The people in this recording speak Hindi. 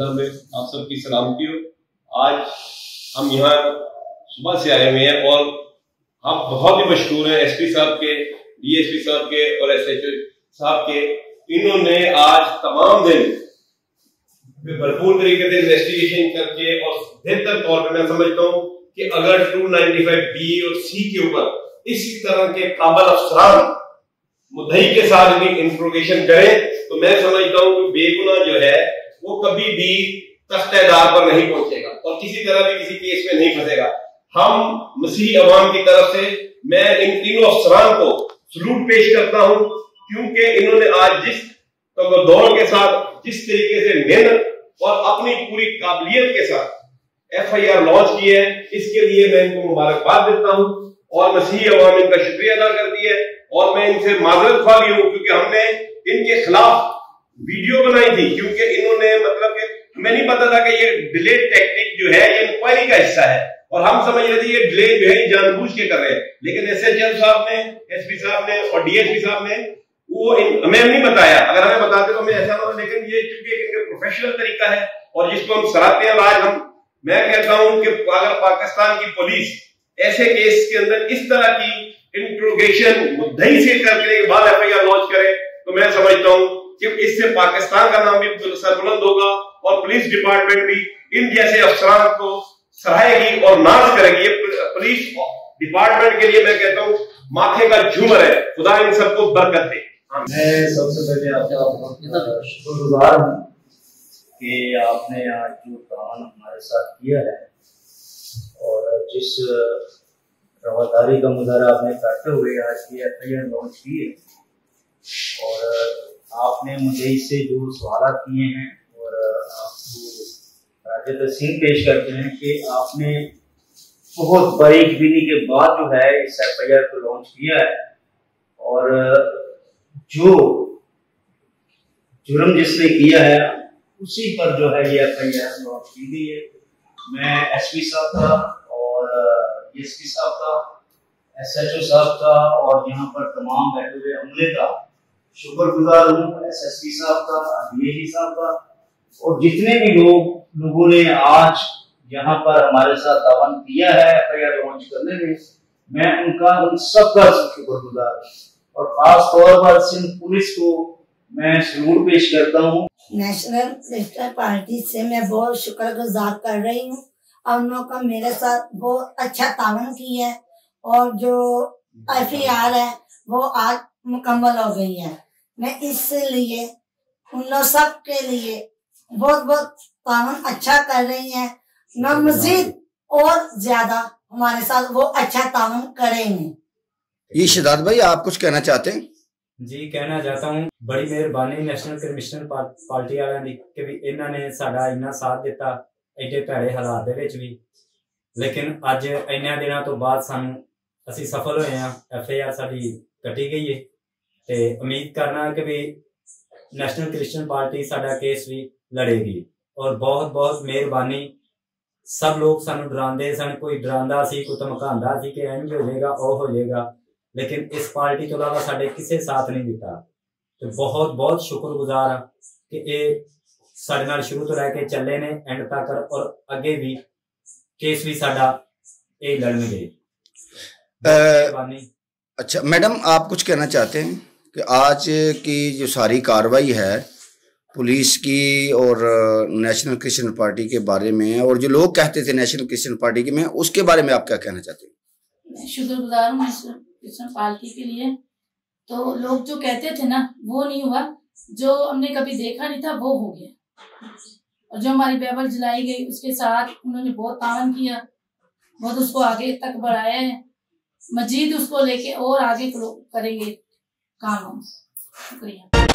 खिदमत में आप सबकी सलामती हो आज हम यहाँ सुबह से आए हुए हैं और हम बहुत ही मशहूर हैं एसपी साहब के, डीएसपी साहब के और एसएचओ साहब के। इन्होंने आज तमाम दिन भरपूर तरीके से इन्वेस्टिगेशन करके और बेहतर तौर पर मैं समझता हूँ कि अगर 295 बी और सी के ऊपर इसी तरह के काबल अफसरान मुद्दई के साथ भी इंट्रोगेशन करें तो मैं समझता हूँ कि बेगुना कभी भी तख्तेदार पर नहीं पहुंचेगा और किसी तरह भी किसी केस में नहीं फंसेगा। हम मसीह अवाम की तरफ़ से, मैं इन तीनों अफसरान को सलूट पेश करता हूँ, क्योंकि इन्होंने आज जिस तो दौड़ के साथ, जिस तरीके से मेहनत और अपनी पूरी काबिलियत के साथ एफ़ आई आर लॉन्च की है, इसके लिए मैं इनको मुबारकबाद देता हूँ और मसीह अवाम इनका शुक्रिया अदा करती है और मैं इनसे माजरत खाली हूँ, क्योंकि हमने इनके खिलाफ वीडियो बनाई थी, क्योंकि इन्होंने मतलब कि हमें नहीं पता था कि ये डिले टेक्निक जो है, ये इंक्वायरी का हिस्सा है। और हम समझ रहे थे ये डिले जो है जानबूझ के कर रहे हैं। लेकिन एस एच एम साहब ने एसपी साहब ने और डीएसपी साहब ने, वो हमें नहीं बताया। अगर हमें बताते तो हमें ऐसा ना लेकिन ये इनका प्रोफेशनल तरीका है और जिसको हम सराहते हैं आज हम, मैं कहता हूँ कि अगर पाकिस्तान की पुलिस ऐसे केस के अंदर इस तरह की इंट्रोगेशन मुद्दई से करने के बाद एफ़ आई आर लॉन्च करे तो मैं समझता हूँ कि इससे पाकिस्तान का नाम भी सरबुलंद होगा और पुलिस डिपार्टमेंट भी इन जैसे अफसरान को सराहेगी और नाज करेगी। पुलिस डिपार्टमेंट के लिए मैं कहता हूँ, माथे का झूमर है। खुदा इन सबको बरकत दे। मैं सबसे पहले आपका शुक्रगुजार हूँ कि आपने आज जो काम हमारे साथ किया है और जिस रवादारी का मुजाहरा आपने करते हुए आज की एफ़ लॉन्च की है आपने मुझे इससे जो सवाल किए हैं आपको राजा तस्वीर पेश करते हैं कि आपने बहुत बारीक बीनी के बाद जो है इस एफ़ आई आर को लॉन्च किया है और जो जुर्म जिसने किया है, उसी पर जो है ये एफ़ आई आर लॉन्च की गई है। मैं एस पी साहब का और एस पी साहब का एस एच ओ साहब का और यहाँ पर तमाम बैठे हुए अमले का शुक्रगुजार हूँ एस एस पी साहब का डी ए साहब का। और जितने भी लोग लोगों ने आज यहाँ पर हमारे साथ तावन किया है एफ़ आई आर लॉन्च करने में मैं उनका उन सबका शुक्रगुजार और खास तौर पर सिंध पुलिस को मैं सलूट पेश करता हूँ। नेशनल क्रिस्टल पार्टी से मैं बहुत शुक्र गुजार कर रही हूँ। और उन का मेरे साथ बहुत अच्छा तावन किया है। और जो एफ़ आई आर है वो आज मुकम्मल हो गई है मैं इसलिए उन लोग सब के लिए बहुत बहुत तावन अच्छा कर रही हैं न मजीद और ज्यादा हमारे साथ वो अच्छा तावन करेंगे ये शिदात भाई आप कुछ कहना चाहते हैं ਜੀ ਕਹਿਣਾ ਚਾਹਤਾ ਹੂੰ ਬੜੀ ਮਿਹਰਬਾਨੀ ਨੈਸ਼ਨਲ ਕਮਿਸ਼ਨ ਪਾਰਟੀ ਵਾਲਿਆਂ ਦੀ ਕਿ ਵੀ ਇਹਨਾਂ ਨੇ ਸਾਡਾ ਇੰਨਾ ਸਾਥ ਦਿੱਤਾ ਐਡੇ ਭੈੜੇ ਹਾਲਾਤ ਦੇ ਵਿੱਚ ਵੀ ਲੇਕਿਨ ਅੱਜ ਇੰਨਿਆਂ ਦਿਨਾਂ ਤੋਂ ਬਾਅਦ ਸਾਨੂੰ ਅਸੀਂ ਸਫਲ ਹੋਏ ਆ ਐਫ ਆਈ ਆਰ ਸਾਡੀ ਕੱਢੀ ਗਈ ਹੈ ਤੇ ਉਮੀਦ ਕਰਨਾ ਕਿ ਵੀ ਨੈਸ਼ਨਲ ਕ੍ਰਿਸਚੀਅਨ ਪਾਰਟੀ ਸਾਡਾ ਕੇਸ ਵੀ ਲੜੇਗੀ। ਔਰ ਬਹੁਤ ਬਹੁਤ ਮਿਹਰਬਾਨੀ। ਸਭ ਲੋਕ ਸਾਨੂੰ ਡਰਾਉਂਦੇ ਸਨ ਕੋਈ ਡਰਾਉਂਦਾ ਸੀ ਕੋਈ ਧਮਕਾਉਂਦਾ ਸੀ ਕਿ ਇੰਜ ਹੋ ਜਾਏਗਾ ਉਹ ਹੋ ਜਾਏਗਾ। ਲੇਕਿਨ ਇਸ ਪਾਰਟੀ ਤੋਂ ਇਲਾਵਾ ਸਾਡੇ ਕਿਸੇ ਸਾਥ ਨਹੀਂ ਦਿੱਤਾ। ਤੇ ਬਹੁਤ ਬਹੁਤ ਸ਼ੁਕਰਗੁਜ਼ਾਰ ਹਾਂ ਕਿ ਇਹ ਸਾਡੇ ਨਾਲ ਸ਼ੁਰੂ ਤੋਂ ਲੈ ਕੇ ਚੱਲੇ ਨੇ ਐਂਡ ਤੱਕ ਔਰ ਅੱਗੇ ਵੀ ਕੇਸ ਵੀ ਸਾਡਾ ਇਹ ਲੜਨਗੇ। ਮਿਹਰਬਾਨੀ। अच्छा मैडम, आप कुछ कहना चाहते हैं कि आज की जो सारी कार्रवाई है, पुलिस की और नेशनल क्रिश्चियन पार्टी के बारे में, और जो लोग कहते थे नेशनल क्रिश्चियन पार्टी के में, उसके बारे में आप क्या कहना चाहते हैं? शुक्रगुजार हूँ क्रिश्चियन पार्टी के लिए। तो लोग जो कहते थे ना, वो नहीं हुआ। जो हमने कभी देखा नहीं था, वो हो गया। और जो हमारी बाइबल जलाई गई, उसके साथ उन्होंने बहुत तावन किया, बहुत उसको आगे तक बढ़ाया है। मजीद उसको लेके और आगे करेंगे काम हम शुक्रिया।